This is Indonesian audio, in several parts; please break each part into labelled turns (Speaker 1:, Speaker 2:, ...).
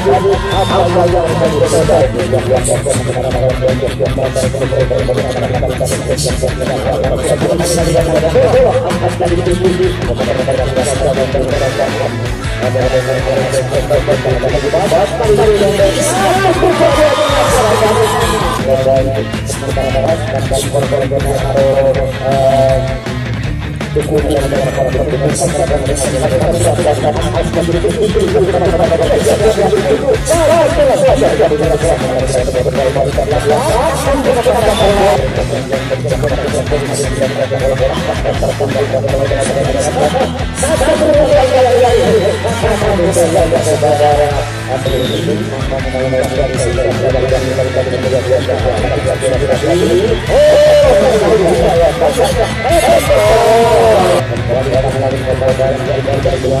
Speaker 1: apa yang Oh Oh,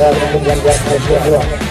Speaker 1: dan kemudian dia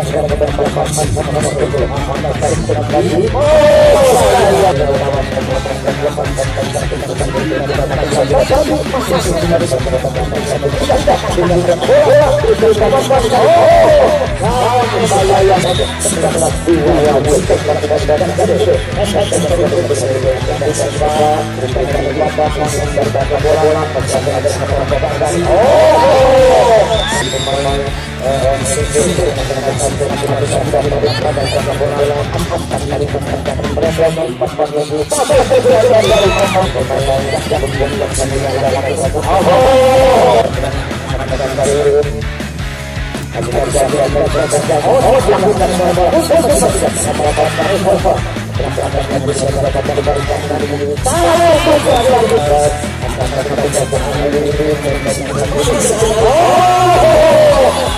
Speaker 1: Oh! Oh!